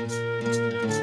Música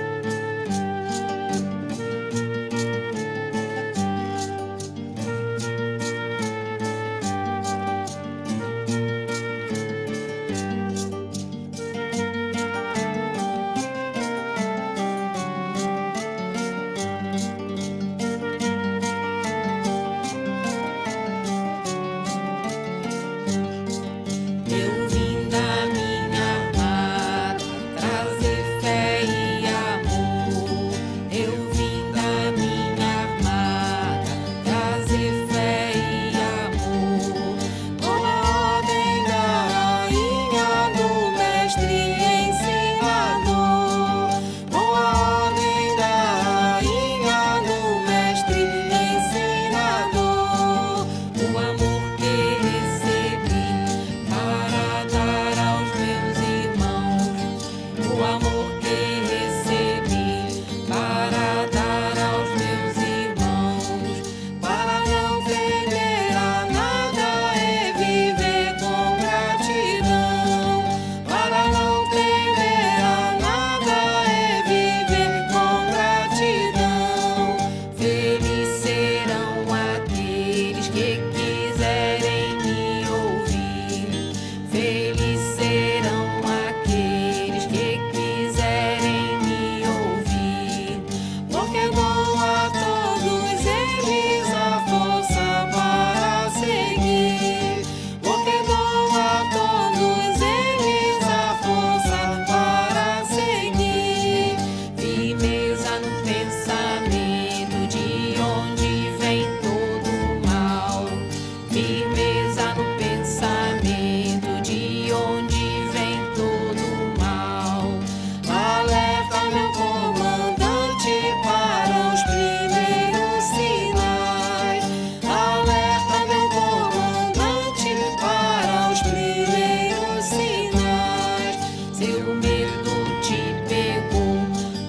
seu medo te pegou,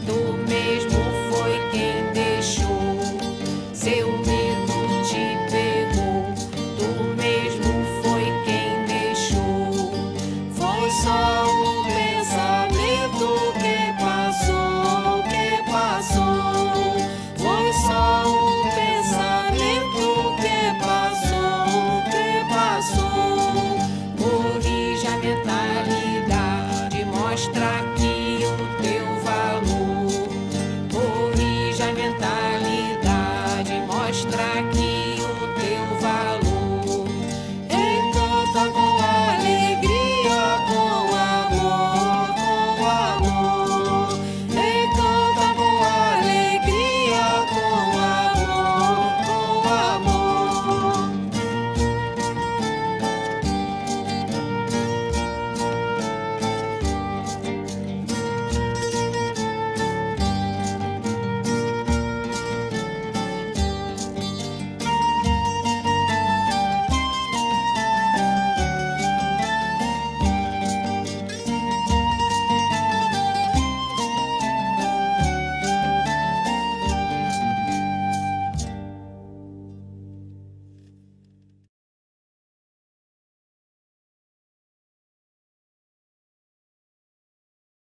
tu mesmo foi quem deixou. Seu medo te pegou, tu mesmo foi quem deixou. Foi só um pensamento que passou, que passou. Foi só um pensamento que passou, que passou. Corrija a metade mostrar